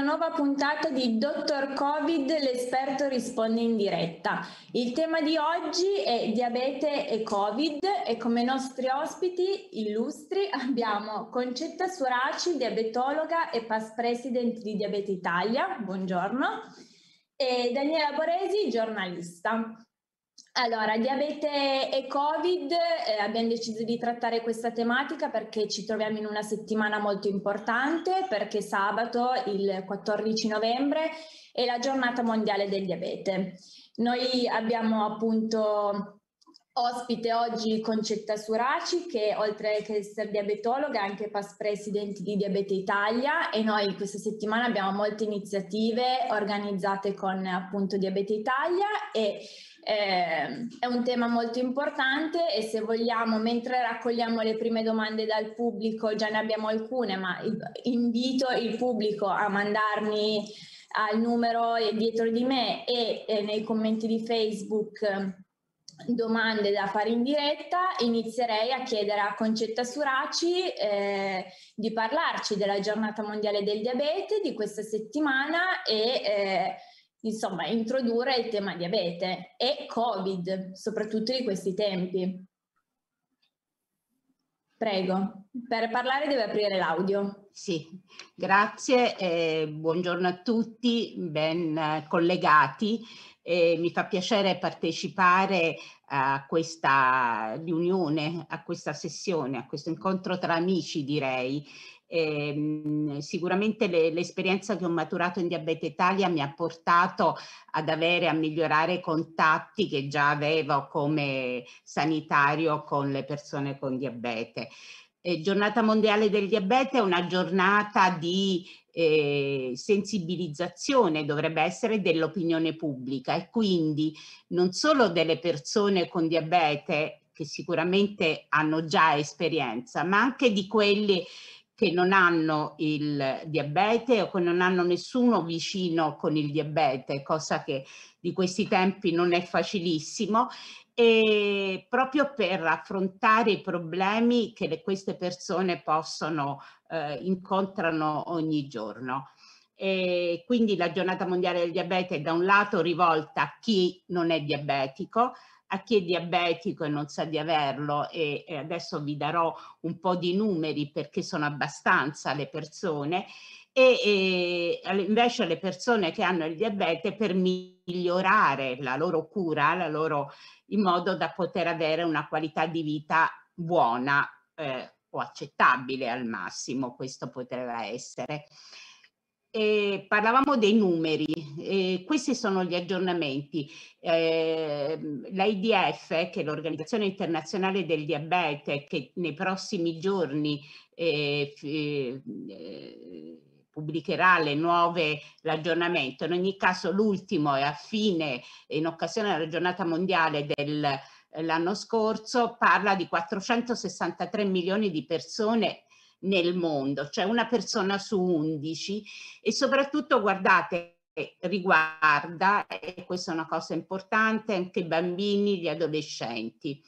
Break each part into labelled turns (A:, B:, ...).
A: nuova puntata di Dottor Covid, l'esperto risponde in diretta. Il tema di oggi è diabete e Covid e come nostri ospiti illustri abbiamo Concetta Suraci, diabetologa e past president di Diabete Italia, buongiorno, e Daniela Boresi, giornalista. Allora, diabete e Covid, eh, abbiamo deciso di trattare questa tematica perché ci troviamo in una settimana molto importante, perché sabato, il 14 novembre, è la giornata mondiale del diabete. Noi abbiamo appunto ospite oggi Concetta Suraci che oltre che essere diabetologa è anche past president di Diabete Italia e noi questa settimana abbiamo molte iniziative organizzate con appunto Diabete Italia e eh, è un tema molto importante e se vogliamo, mentre raccogliamo le prime domande dal pubblico, già ne abbiamo alcune, ma invito il pubblico a mandarmi al numero dietro di me e, e nei commenti di Facebook domande da fare in diretta, inizierei a chiedere a Concetta Suraci eh, di parlarci della giornata mondiale del diabete di questa settimana e eh, insomma, introdurre il tema diabete e Covid, soprattutto di questi tempi. Prego, per parlare deve aprire l'audio.
B: Sì, grazie, eh, buongiorno a tutti, ben collegati. Eh, mi fa piacere partecipare a questa riunione, a questa sessione, a questo incontro tra amici direi eh, sicuramente l'esperienza che ho maturato in Diabete Italia mi ha portato ad avere, a migliorare contatti che già avevo come sanitario con le persone con diabete. Eh, giornata mondiale del diabete è una giornata di eh, sensibilizzazione, dovrebbe essere dell'opinione pubblica e quindi non solo delle persone con diabete che sicuramente hanno già esperienza, ma anche di quelli che non hanno il diabete o che non hanno nessuno vicino con il diabete, cosa che di questi tempi non è facilissimo, e proprio per affrontare i problemi che le, queste persone possono eh, incontrano ogni giorno. E quindi la giornata mondiale del diabete è da un lato rivolta a chi non è diabetico, a chi è diabetico e non sa di averlo e, adesso vi darò un po' di numeri perché sono abbastanza le persone e, e invece le persone che hanno il diabete per migliorare la loro cura, la loro, in modo da poter avere una qualità di vita buona eh, o accettabile al massimo, questo potrebbe essere. Eh, parlavamo dei numeri, eh, questi sono gli aggiornamenti. Eh, L'IDF, che è l'Organizzazione Internazionale del Diabete, che nei prossimi giorni eh, eh, pubblicherà le nuove, l'aggiornamento, in ogni caso l'ultimo è a fine, in occasione della giornata mondiale dell'anno scorso, parla di 463 milioni di persone nel mondo, cioè una persona su 11 e soprattutto guardate riguarda, e questa è una cosa importante, anche i bambini, gli adolescenti.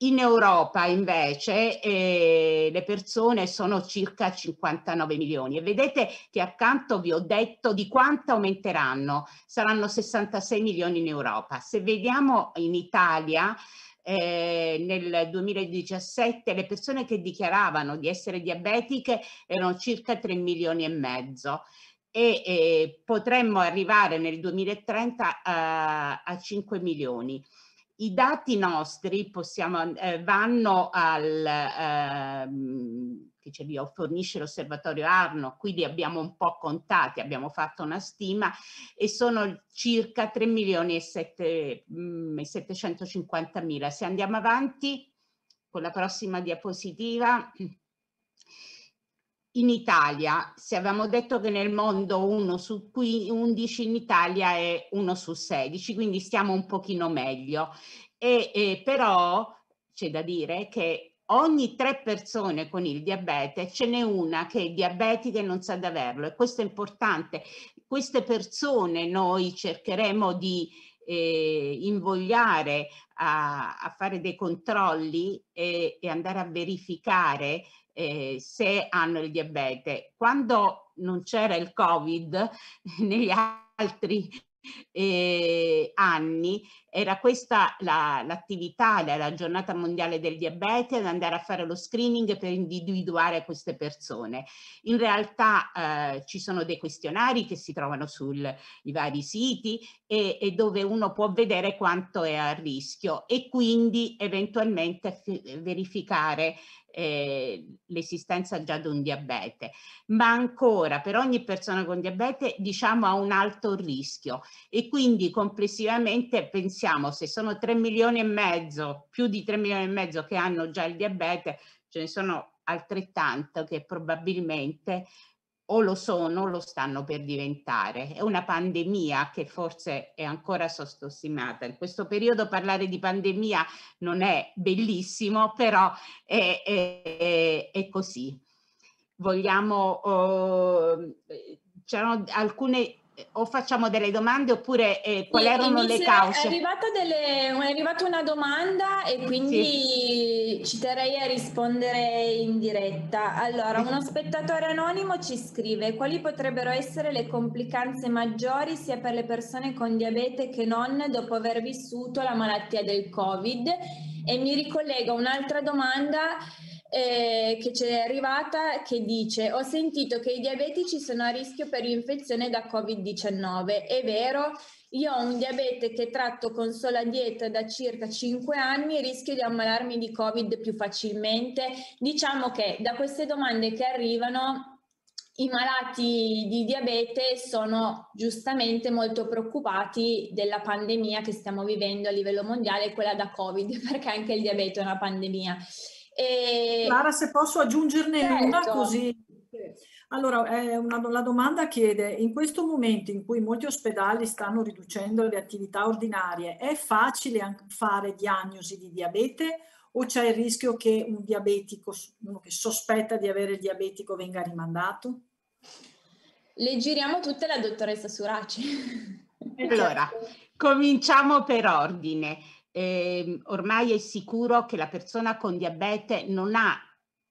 B: In Europa invece eh, le persone sono circa 59 milioni e vedete che accanto vi ho detto di quanto aumenteranno, saranno 66 milioni in Europa. Se vediamo in Italia eh, nel 2017 le persone che dichiaravano di essere diabetiche erano circa 3 milioni e mezzo e eh, potremmo arrivare nel 2030 a, a 5 milioni. I dati nostri possiamo, eh, vanno al, eh, che ce li fornisce l'osservatorio Arno, qui li abbiamo un po' contati, abbiamo fatto una stima e sono circa 3 milioni e, 7, mm, 750 mila. Se andiamo avanti con la prossima diapositiva, in Italia, se avevamo detto che nel mondo 1 su 11, in Italia è 1 su 16, quindi stiamo un pochino meglio. E, e però c'è da dire che ogni tre persone con il diabete ce n'è una che è diabetica e non sa di averlo e questo è importante. Queste persone noi cercheremo di eh, invogliare a, a, fare dei controlli e, e andare a verificare eh, se hanno il diabete. Quando non c'era il Covid negli altri eh, anni era questa l'attività la, della giornata mondiale del diabete ad andare a fare lo screening per individuare queste persone. In realtà eh, ci sono dei questionari che si trovano sui vari siti e, e, dove uno può vedere quanto è a rischio e quindi eventualmente verificare eh, l'esistenza già di un diabete, ma ancora per ogni persona con diabete diciamo ha un alto rischio e quindi complessivamente pensiamo se sono 3 milioni e mezzo, più di 3 milioni e mezzo che hanno già il diabete, ce ne sono altrettanto che probabilmente o lo sono o lo stanno per diventare. È una pandemia che forse è ancora sottostimata. In questo periodo parlare di pandemia non è bellissimo, però è, è, è così. Vogliamo, uh, c'erano alcune o facciamo delle domande oppure eh, quali sì, erano le cause?
A: È arrivata, delle, è arrivata, una domanda e quindi sì. ci terrei a rispondere in diretta. Allora, uno spettatore anonimo ci scrive quali potrebbero essere le complicanze maggiori sia per le persone con diabete che non dopo aver vissuto la malattia del Covid e mi ricollega un'altra domanda eh, che ci è arrivata che dice ho sentito che i diabetici sono a rischio per infezione da Covid-19. È vero? Io ho un diabete che tratto con sola dieta da circa 5 anni e rischio di ammalarmi di Covid più facilmente. Diciamo che da queste domande che arrivano i malati di diabete sono giustamente molto preoccupati della pandemia che stiamo vivendo a livello mondiale, quella da Covid, perché anche il diabete è una pandemia.
C: E... Clara, se posso aggiungerne certo. una così. Allora, una, la domanda chiede, in questo momento in cui molti ospedali stanno riducendo le attività ordinarie, è facile fare diagnosi di diabete o c'è il rischio che un diabetico, uno che sospetta di avere il diabetico, venga rimandato?
A: Le giriamo tutte la dottoressa Suraci.
B: Allora, cominciamo per ordine eh, ormai è sicuro che la persona con diabete non, ha,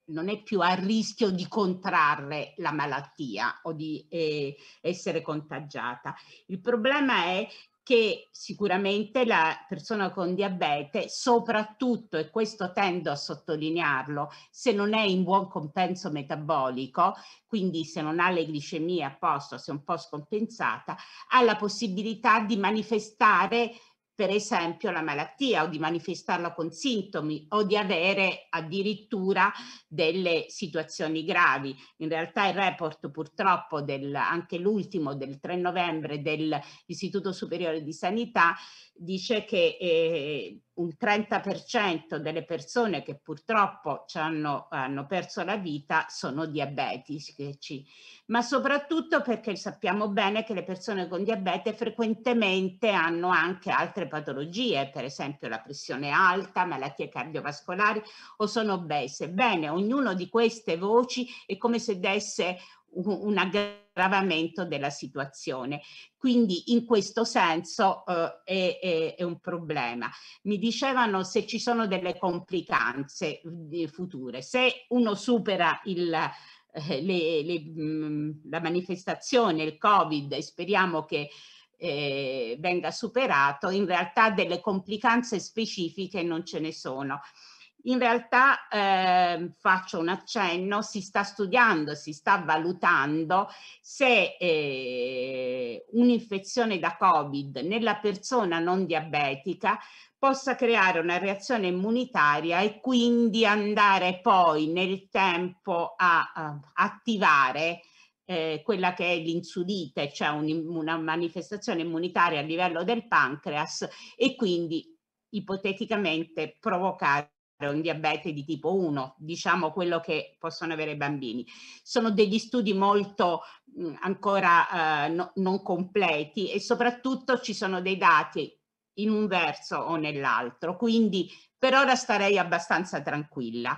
B: non è più a rischio di contrarre la malattia o di eh, essere contagiata. Il problema è che sicuramente la persona con diabete, soprattutto, e questo tendo a sottolinearlo, se non è in buon compenso metabolico, quindi se non ha le glicemie a posto, se è un po' scompensata, ha la possibilità di manifestare per esempio la malattia o di manifestarla con sintomi o di avere addirittura delle situazioni gravi. In realtà il report purtroppo del, anche l'ultimo del 3 novembre dell'Istituto Superiore di Sanità dice che eh, un 30% delle persone che purtroppo hanno, hanno, perso la vita sono diabetici, ma soprattutto perché sappiamo bene che le persone con diabete frequentemente hanno anche altre patologie, per esempio la pressione alta, malattie cardiovascolari o sono obese. Bene, ognuno di queste voci è come se desse un aggravamento della situazione. Quindi in questo senso eh, è, è, è, un problema. Mi dicevano se ci sono delle complicanze future. Se uno supera il, eh, le, le, la manifestazione, il Covid, e speriamo che eh, venga superato, in realtà delle complicanze specifiche non ce ne sono in realtà eh, faccio un accenno, si sta studiando, si sta valutando se eh, un'infezione da Covid nella persona non diabetica possa creare una reazione immunitaria e quindi andare poi nel tempo a, a attivare eh, quella che è l'insulite, cioè un, una manifestazione immunitaria a livello del pancreas e quindi ipoteticamente provocare un diabete di tipo 1, diciamo quello che possono avere i bambini. Sono degli studi molto mh, ancora eh, no, non completi e soprattutto ci sono dei dati in un verso o nell'altro, quindi per ora starei abbastanza tranquilla.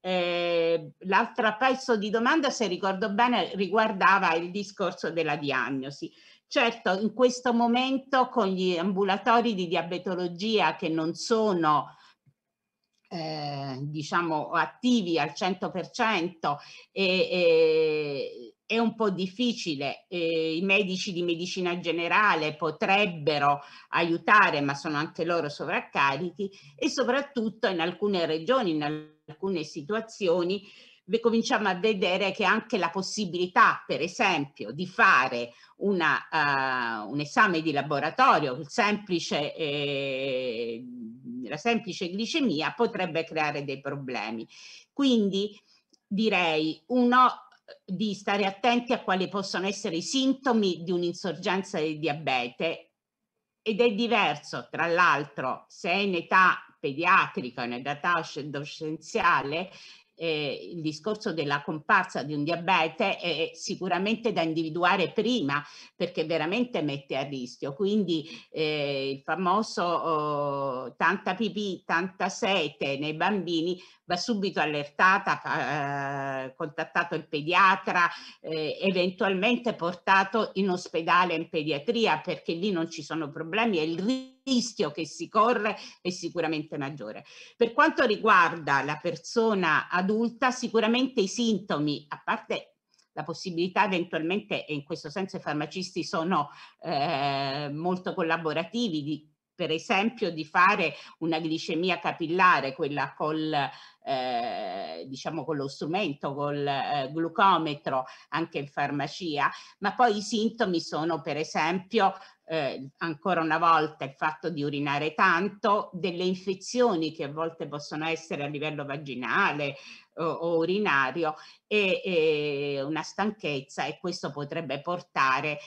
B: Eh, L'altro pezzo di domanda, se ricordo bene, riguardava il discorso della diagnosi. Certo, in questo momento con gli ambulatori di diabetologia che non sono eh, diciamo attivi al 100% e, e, è un po' difficile, eh, i medici di medicina generale potrebbero aiutare ma sono anche loro sovraccarichi e soprattutto in alcune regioni, in alcune situazioni cominciamo a vedere che anche la possibilità per esempio di fare una, uh, un esame di laboratorio, semplice, eh, la semplice glicemia potrebbe creare dei problemi. Quindi direi uno di stare attenti a quali possono essere i sintomi di un'insorgenza di diabete ed è diverso tra l'altro se è in età pediatrica o in età adolescenziale eh, il discorso della comparsa di un diabete è sicuramente da individuare prima perché veramente mette a rischio. Quindi eh, il famoso oh, tanta pipì, tanta sete nei bambini va subito allertata, eh, contattato il pediatra, eh, eventualmente portato in ospedale in pediatria perché lì non ci sono problemi e il rischio che si corre è sicuramente maggiore. Per quanto riguarda la persona adulta, sicuramente i sintomi, a parte la possibilità eventualmente, e in questo senso i farmacisti sono eh, molto collaborativi, di, per esempio di fare una glicemia capillare, quella col, eh, diciamo con lo strumento, col eh, glucometro anche in farmacia, ma poi i sintomi sono per esempio eh, ancora una volta il fatto di urinare tanto, delle infezioni che a volte possono essere a livello vaginale o, o urinario e, e una stanchezza e questo potrebbe portare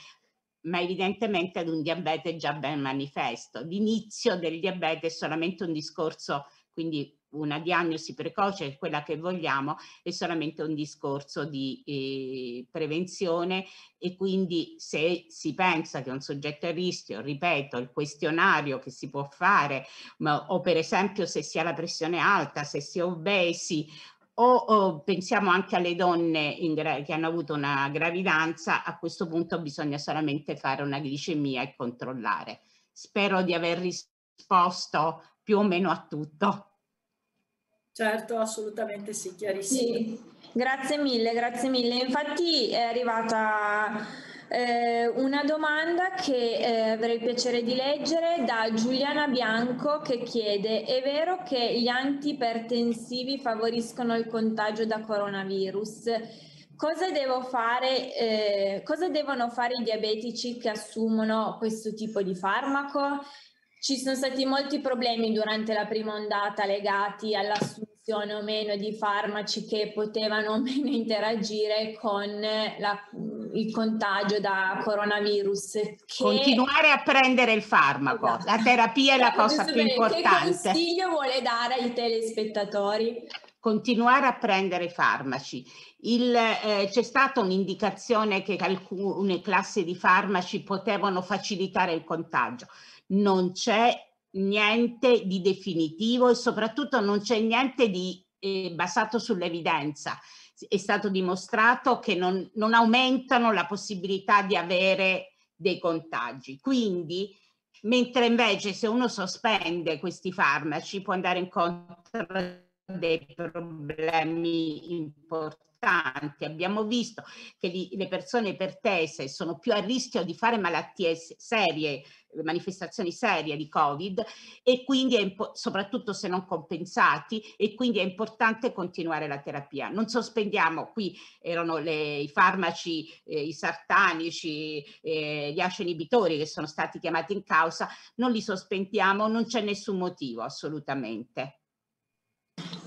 B: ma evidentemente ad un diabete già ben manifesto. L'inizio del diabete è solamente un discorso, quindi una diagnosi precoce, quella che vogliamo, è solamente un discorso di eh, prevenzione e quindi se si pensa che un soggetto a rischio, ripeto, il questionario che si può fare, ma, o per esempio se si ha la pressione alta, se si è obesi o, o pensiamo anche alle donne che hanno avuto una gravidanza, a questo punto bisogna solamente fare una glicemia e controllare. Spero di aver risposto più o meno a tutto.
C: Certo, assolutamente sì, chiarissimo. Sì.
A: Grazie mille, grazie mille. Infatti è arrivata eh, una domanda che eh, avrei piacere di leggere da Giuliana Bianco che chiede è vero che gli antipertensivi favoriscono il contagio da coronavirus? Cosa, fare, eh, cosa devono fare i diabetici che assumono questo tipo di farmaco? Ci sono stati molti problemi durante la prima ondata legati all'assunzione o meno di farmaci che potevano o meno interagire con la, il contagio da coronavirus. Che...
B: Continuare a prendere il farmaco, esatto. la terapia è la cosa più importante.
A: Che consiglio vuole dare ai telespettatori?
B: Continuare a prendere i farmaci. Eh, c'è stata un'indicazione che alcune classi di farmaci potevano facilitare il contagio. Non c'è niente di definitivo e soprattutto non c'è niente di eh, basato sull'evidenza. È stato dimostrato che non, non aumentano la possibilità di avere dei contagi. Quindi, mentre invece se uno sospende questi farmaci può andare incontro dei problemi importanti. Abbiamo visto che li, le persone ipertese sono più a rischio di fare malattie serie, manifestazioni serie di Covid e quindi è soprattutto se non compensati e quindi è importante continuare la terapia. Non sospendiamo, qui erano le, i farmaci, eh, i sartanici, eh, gli ACE inibitori che sono stati chiamati in causa, non li sospendiamo, non c'è nessun motivo assolutamente.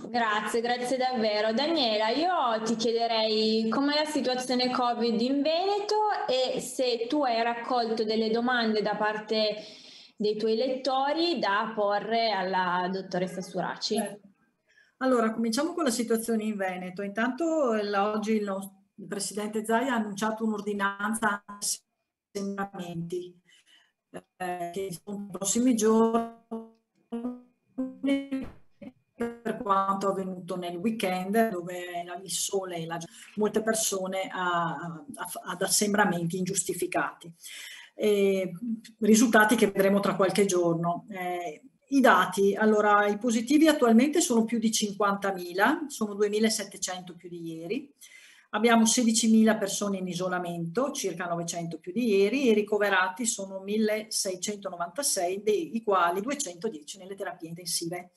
A: Grazie, grazie davvero. Daniela, io ti chiederei com'è la situazione Covid in Veneto e se tu hai raccolto delle domande da parte dei tuoi lettori da porre alla dottoressa Suraci. Certo.
C: Allora, cominciamo con la situazione in Veneto. Intanto oggi il, Presidente Zai ha annunciato un'ordinanza assembramenti eh, che sono prossimi giorni per quanto avvenuto nel weekend dove il sole e la, molte persone a, a, ad assembramenti ingiustificati. Eh, risultati che vedremo tra qualche giorno. Eh, I dati, allora i positivi attualmente sono più di 50.000, sono 2.700 più di ieri. Abbiamo 16.000 persone in isolamento, circa 900 più di ieri, e ricoverati sono 1.696, dei quali 210 nelle terapie intensive.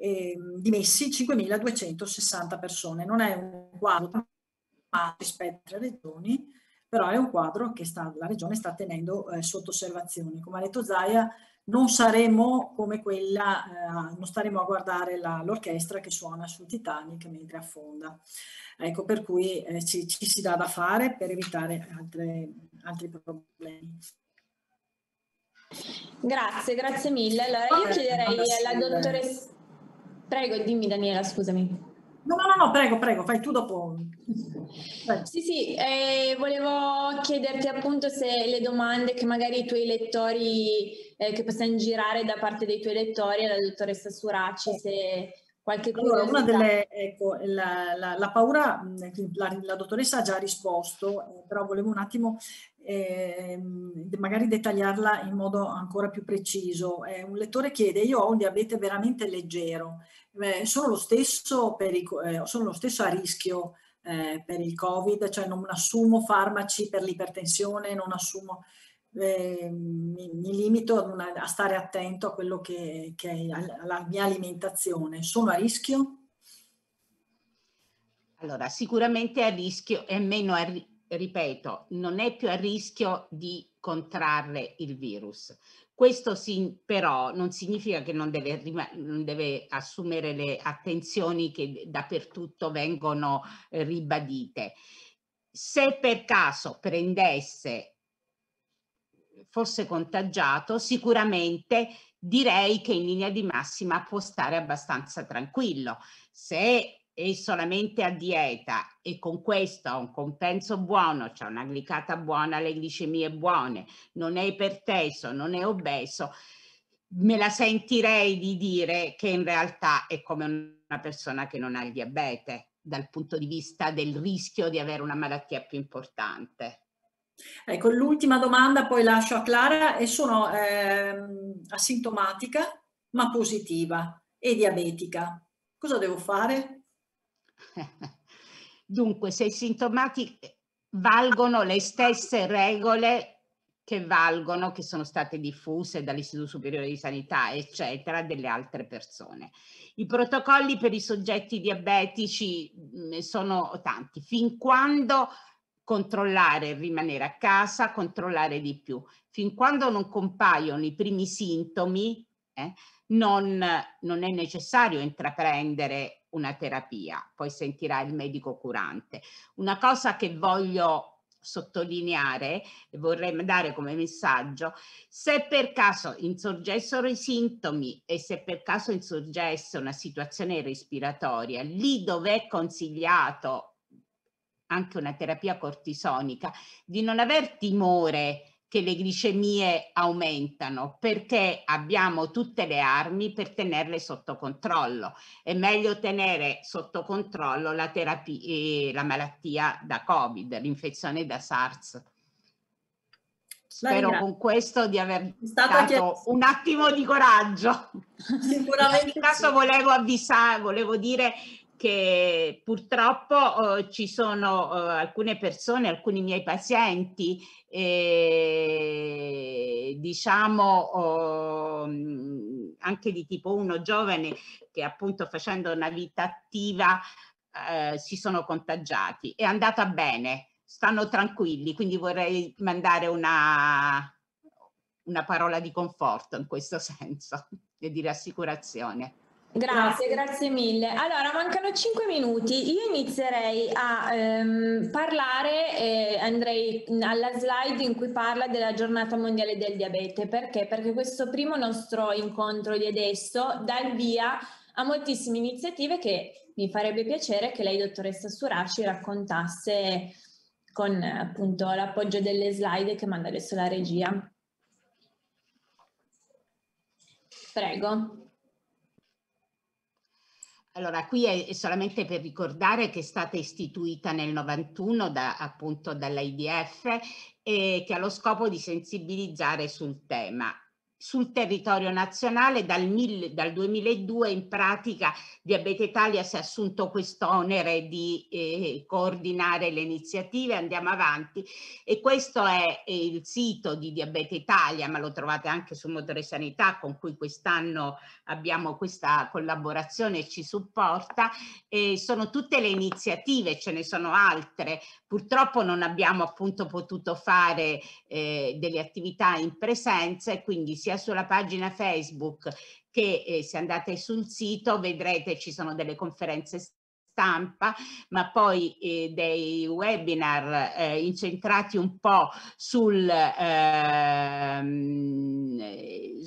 C: E, ehm, dimessi 5.260 persone. Non è un quadro rispetto alle regioni, però è un quadro che sta, la regione sta tenendo eh, sotto osservazione. Come ha detto Zaia, non saremo come quella, eh, non staremo a guardare l'orchestra che suona sul Titanic mentre affonda. Ecco, per cui eh, ci, ci, si dà da fare per evitare altre, altri problemi.
A: Grazie, grazie mille. Allora io chiederei alla dottoressa... Prego, dimmi Daniela, scusami.
C: No, no, no, prego, prego, fai tu dopo.
A: Prego. Sì, sì, eh, volevo chiederti appunto se le domande che magari i tuoi lettori, eh, che possiamo girare da parte dei tuoi lettori alla dottoressa Suraci, se qualche
C: allora, una delle, ecco, la, la, la paura, la, la, dottoressa ha già risposto, eh, però volevo un attimo eh, magari dettagliarla in modo ancora più preciso. Eh, un lettore chiede, io ho un diabete veramente leggero, eh, sono, lo stesso per i, eh, sono lo stesso a rischio eh, per il Covid, cioè non assumo farmaci per l'ipertensione, non assumo, eh, mi, mi, limito una, a stare attento a quello che, che è alla mia alimentazione. Sono a rischio?
B: Allora, sicuramente a rischio è meno, a, ripeto, non è più a rischio di contrarre il virus. Questo si, però non significa che non deve, non deve, assumere le attenzioni che dappertutto vengono eh, ribadite. Se per caso prendesse, fosse contagiato, sicuramente direi che in linea di massima può stare abbastanza tranquillo. Se è solamente a dieta e con questo ha un compenso buono, c'è una glicata buona, le glicemie buone, non è iperteso, non è obeso, me la sentirei di dire che in realtà è come una persona che non ha il diabete dal punto di vista del rischio di avere una malattia più importante.
C: Ecco, l'ultima domanda poi lascio a Clara e sono eh, asintomatica ma positiva e diabetica. Cosa devo fare?
B: Dunque, se i sintomatici valgono le stesse regole che valgono, che sono state diffuse dall'Istituto Superiore di Sanità, eccetera, delle altre persone. I protocolli per i soggetti diabetici mm, sono tanti, fin quando controllare, rimanere a casa, controllare di più. Fin quando non compaiono i primi sintomi, eh, non, non è necessario intraprendere una terapia, poi sentirà il medico curante. Una cosa che voglio sottolineare e vorrei dare come messaggio, se per caso insorgessero i sintomi e se per caso insorgesse una situazione respiratoria, lì dove è consigliato anche una terapia cortisonica, di non aver timore che le glicemie aumentano perché abbiamo tutte le armi per tenerle sotto controllo. È meglio tenere sotto controllo la, terapia, eh, la malattia da Covid, l'infezione da SARS. Spero con questo di aver dato un attimo di coraggio. Sicuramente. In caso volevo avvisare, volevo dire che purtroppo eh, ci sono eh, alcune persone, alcuni miei pazienti, eh, diciamo oh, anche di tipo 1 giovane che appunto facendo una vita attiva eh, si sono contagiati. È andata bene, stanno tranquilli, quindi vorrei mandare una, una parola di conforto in questo senso e di rassicurazione.
A: Grazie, grazie mille. Allora, mancano 5 minuti. Io inizierei a ehm, parlare, eh, andrei alla slide in cui parla della giornata mondiale del diabete. Perché? Perché questo primo nostro incontro di adesso dà il via a moltissime iniziative che mi farebbe piacere che lei, dottoressa Suraci, raccontasse con appunto l'appoggio delle slide che manda adesso la regia. Prego.
B: Allora, qui è solamente per ricordare che è stata istituita nel 91 da, appunto dall'IDF e che ha lo scopo di sensibilizzare sul tema. Sul territorio nazionale dal, mille, dal, 2002 in pratica Diabete Italia si è assunto quest'onere di eh, coordinare le iniziative, andiamo avanti. E questo è, il sito di Diabete Italia ma lo trovate anche su Motore Sanità con cui quest'anno abbiamo questa collaborazione e ci supporta. E sono tutte le iniziative, ce ne sono altre, purtroppo non abbiamo appunto potuto fare eh, delle attività in presenza e quindi si sia sulla pagina Facebook che eh, se andate sul sito vedrete ci sono delle conferenze stampa, ma poi eh, dei webinar eh, incentrati un po' sul, ehm,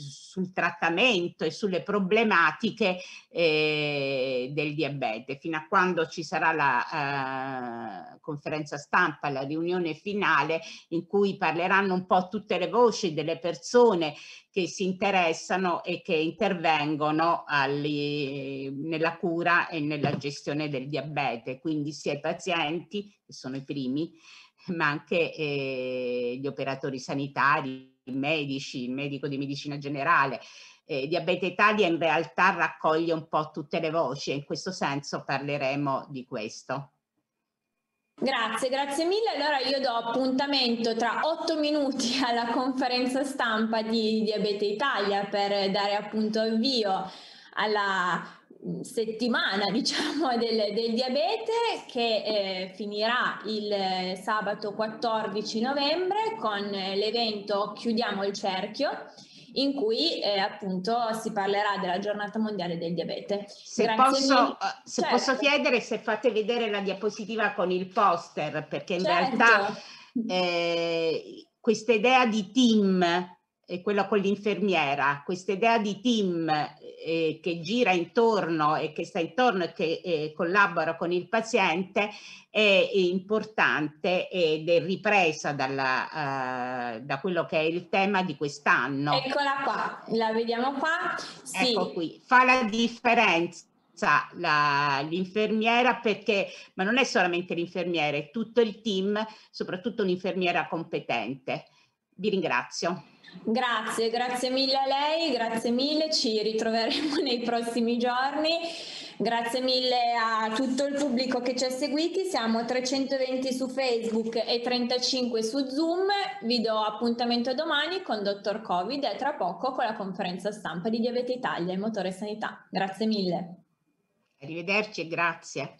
B: sul, trattamento e sulle problematiche eh, del diabete. Fino a quando ci sarà la eh, conferenza stampa, la riunione finale in cui parleranno un po' tutte le voci delle persone che si interessano e che intervengono alli, nella cura e nella gestione del diabete, quindi sia i pazienti, che sono i primi, ma anche eh, gli operatori sanitari, medici, il medico di medicina generale. Eh, Diabete Italia in realtà raccoglie un po' tutte le voci e in questo senso parleremo di questo.
A: Grazie, grazie mille. Allora io do appuntamento tra otto minuti alla conferenza stampa di Diabete Italia per dare appunto avvio alla settimana diciamo del, del diabete che eh, finirà il sabato 14 novembre con l'evento Chiudiamo il cerchio in cui eh, appunto si parlerà della giornata mondiale del diabete.
B: Se, posso, eh, se certo. posso, chiedere se fate vedere la diapositiva con il poster, perché in certo. realtà eh, questa idea di team e quella con l'infermiera, questa idea di team eh, che gira intorno e che sta intorno e che eh, collabora con il paziente è importante ed è ripresa dalla, uh, da quello che è il tema di quest'anno.
A: Eccola qua, la vediamo qua.
B: Sì. Ecco qui, fa la differenza l'infermiera perché, ma non è solamente l'infermiera, è tutto il team, soprattutto un'infermiera competente. Vi ringrazio.
A: Grazie, grazie mille a lei, grazie mille, ci ritroveremo nei prossimi giorni. Grazie mille a tutto il pubblico che ci ha seguiti, siamo 320 su Facebook e 35 su Zoom, vi do appuntamento domani con Dottor Covid e tra poco con la conferenza stampa di Diabete Italia e Motore Sanità. Grazie mille.
B: Arrivederci e grazie.